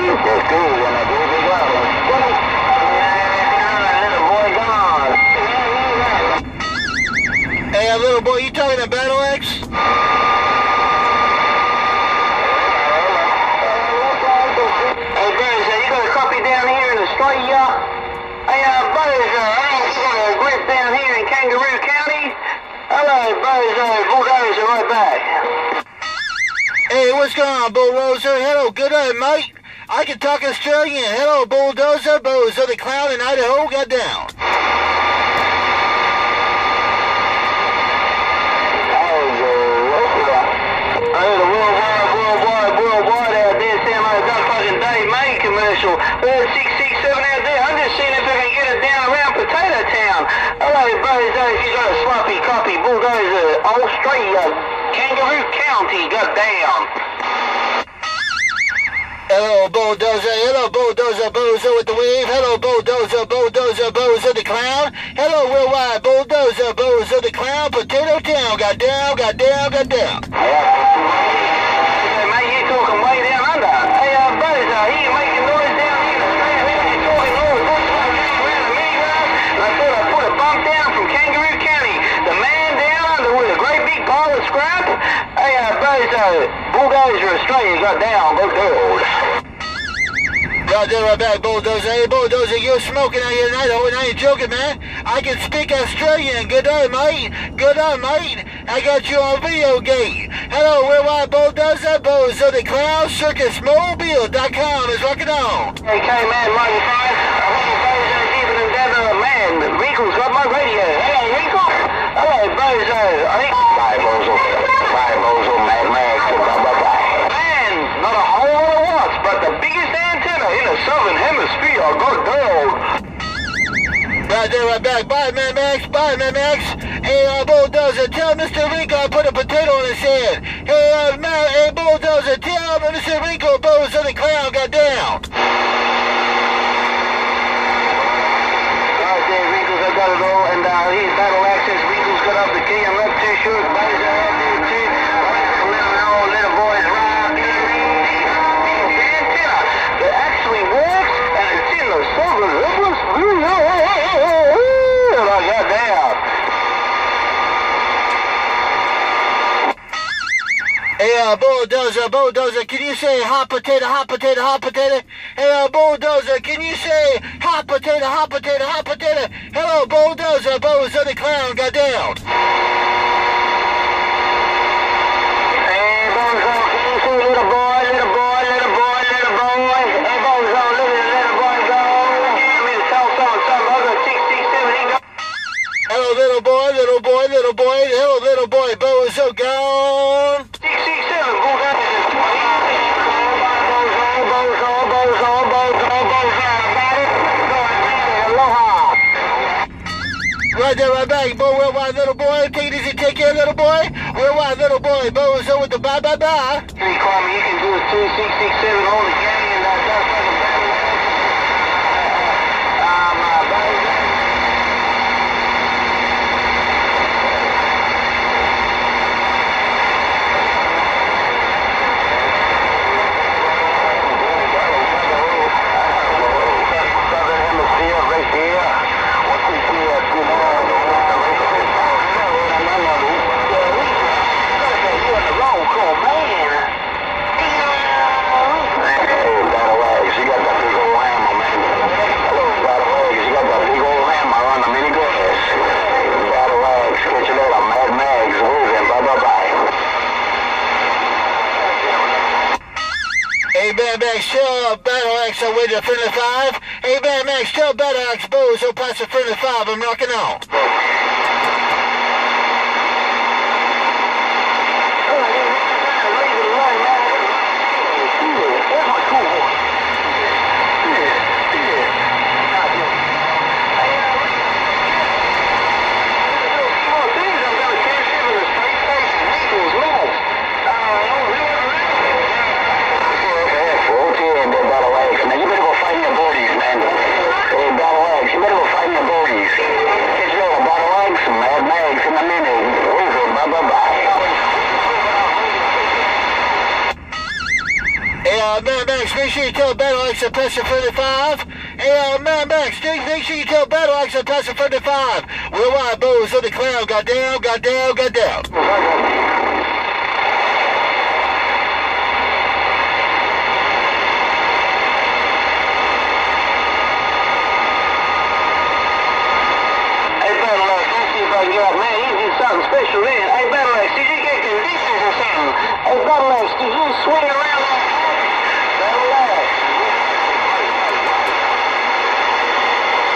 Hey, little boy, you talking to Battle Axe? Hey, Burns, you got a copy down here in Australia? Hey, Burns, I ain't got a group down here in Kangaroo County. Hello, Burns, uh, right back. Hey, what's going on, Bulldozer? Hello, good day, mate. I can talk Australian. Hello, Bulldozer. Bozo the Clown in Idaho got down. Commercial. Uh, 667 out there. I'm just seeing if I can get it down around Potato Town. Hello, Bozo, if you got a sloppy copy, bulldozer, Australia, Kangaroo County, got down. Hello, Bulldozer. Hello, Bulldozer. Bozo with the wave. Hello, Bulldozer. Bulldozer. Bozo the Clown. Hello, worldwide. Bulldozer. Bozo the Clown. Potato Town got down, got down, got down. Hey, uh, Bozo, Bulldozer Australia got down. Go gold. Got there right back, Bulldozer. Hey, Bulldozer, you're smoking out here tonight. Oh, and I ain't joking, man. I can speak Australian. Good day, mate. Good day, mate. I got you on video gate. Hello, worldwide Bulldozer. Bozo the Clown. CircusMobile.com is rocking on. Hey, K-Man, Mighty Five. I want you Bozo, Steven and Devin, man. Rico's got my radio. Hello, Rico. Hello, Bozo. I think... Bye, There, right back. Bye, man, Max. Bye, man, Max. Hey, uh, Bulldozer, tell Mr. Rico I put a potato on his head. Hey, uh, man, hey, Bulldozer, tell Mr. Rico Bozo the Clown got uh, Bulldozer, Bulldozer, can you say hot potato, hot potato, hot potato? Hey, uh, Bulldozer, can you say hot potato, hot potato, hot potato? Hello, Bulldozer, Bozo the Clown got down. Hey, Bozo, can you see little boy, little boy, little boy, little boy? Hey, at the little boy go. Give me the cell phone, something. I 667, go. Hello, little boy, little boy, little boy. Hello, little boy, Bozo Right there, right back. Boy, worldwide, little boy. Take it easy, take care, little boy. Worldwide, little boy. Bozo with the bye, bye, bye. You call me, you can do it too, 667, hold the gang, and uh, just like a battle. Um, uh, Bozo. Southern Hemisphere, right here. What we see at good You in the wrong call, man. Hey, Battle Axe, you got that big old hammer, man. Hello, Battle Axe, you got that big old hammer on the mini glass. Battle Axe, catch you later, Mad Max, moving, bye-bye-bye. Bad Max, tell Battle Axe I'm with the friendly five. Hey, Bad Max, tell Battle Axe Bozo pass the friendly five. I'm rocking on. Make sure you tell Battle Axe to press the 35. Hey, uh, man, Max, make sure you tell Battle Axe to press the 35. Worldwide bows on the cloud. Goddamn, goddamn, goddamn. Man, something special then. Hey, Battle Axe, did you get conditions or something? Hey, Battle Axe, did you swing